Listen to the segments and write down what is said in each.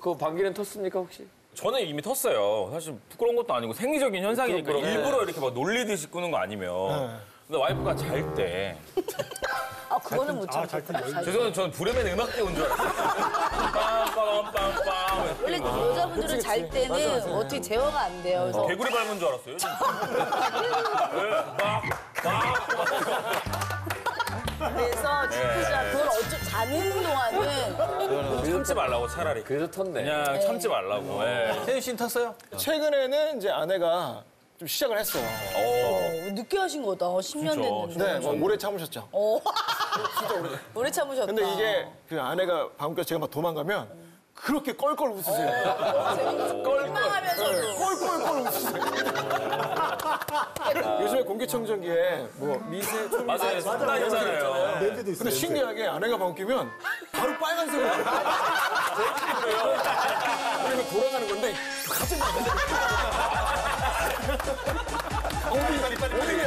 그 방귀는 텄습니까 혹시? 저는 이미 텄어요. 사실 부끄러운 것도 아니고 생리적인 현상이니까 부끄럽네. 일부러 이렇게 막 놀리듯이 끄는 거 아니면. 근데 와이프가 잘 때. 아 그거는 못 참겠다. 잘 죄송해요. 저는 부르면 음악 배운 줄 알았어요. 빰빰빰빰. 원래 여자분들은 잘 때는 어떻게 제어가 안 돼요. 그래서 개구리 밟은 줄 알았어요. 네, 막, 막. 그래서 진짜 자는 동안은 참지 말라고 차라리. 그래서 텄네. 그냥 참지 말라고. 예. 태윤 씨는 탔어요? 최근에는 이제 아내가 좀 시작을 했어요. 어, 늦게 하신 거다. 10년 그쵸. 됐는데. 네, 뭐 오래 참으셨죠. 어. 오래 참으셨다. 근데 이게 그 아내가 방금 제가 막 도망가면 그렇게 껄껄 웃으세요. 껄껄하면서도. 껄껄껄 웃으세요. 요즘에 공기청정기에 뭐 미세, 초미세 맞아요. 상당히잖아요. 근데 신기하게 아내가 방귀 뀌면 바로 빨간색으로 그리고 돌아가는 건데 갑자기 어디 빨리 빨리 빨리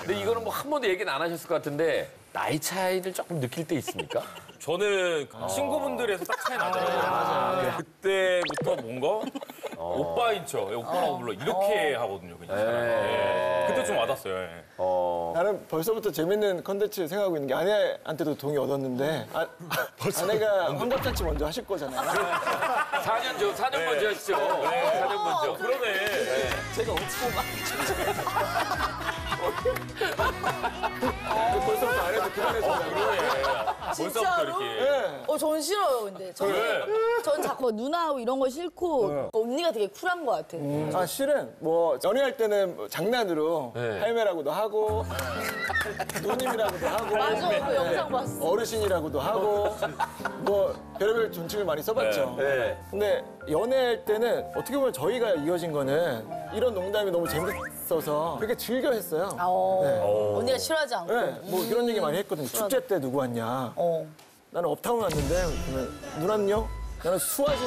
근데 이거는 뭐 한 번도 얘기는 안 하셨을 것 같은데 나이 차이를 조금 느낄 때 있습니까? 저는 친구분들에서 딱 차이 나잖아요. 그때부터 뭔가 오빠인 척, 예, 오빠라고 불러 이렇게 하거든요. 그냥. 예. 그때 좀 와닿았어요. 예. 나는 벌써부터 재밌는 컨텐츠 생각하고 있는 게 아내한테도 동의 얻었는데 아, 아내가 환갑잔치 먼저 하실 거잖아요. 4년 전, 4년 먼저 하시죠. 4년 먼저. 그러네. 제가 없고 막 그만해서 벌써부터 이렇게. 네. 어, 전 싫어요, 근데. 저는, 전 자꾸 누나하고 이런 거 싫고, 언니가 되게 쿨한 것 같아. 아 실은 뭐 연애할 때는 뭐 장난으로 네. 할매라고도 하고 누님이라고도 하고 맞아, 그 영상 봤어. 어르신이라고도 하고 뭐 별의별 존칭을 많이 써봤죠. 네. 근데 연애할 때는 어떻게 보면 저희가 이어진 거는 이런 농담이 너무 재밌어서 되게 즐겨 했어요. 아, 어. 언니가 싫어하지 않고. 네, 뭐 이런 얘기 많이 했거든요. 축제 때 누구 왔냐? 어. 나는 업타운 왔는데 그러면 누나는요? 나는 수화진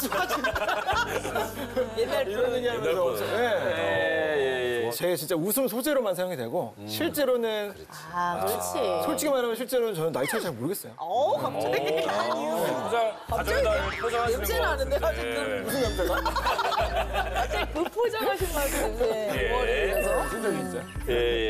수화진 옛날 이런 얘기하면서 네. 제 진짜 웃음 소재로만 사용이 되고 실제로는 아, 그렇지. 솔직히 말하면 실제로는 저는 나이 차이 잘 모르겠어요. 어, 갑자기. 포장, 가져다 포장하시는 냄새 거. 나는데, 같은데. 아직도. 무슨 남자가? 갑자기 그 포장하신 말씀 냄새. 예. 머리에서. 무슨 적이 있어요? 예, 예.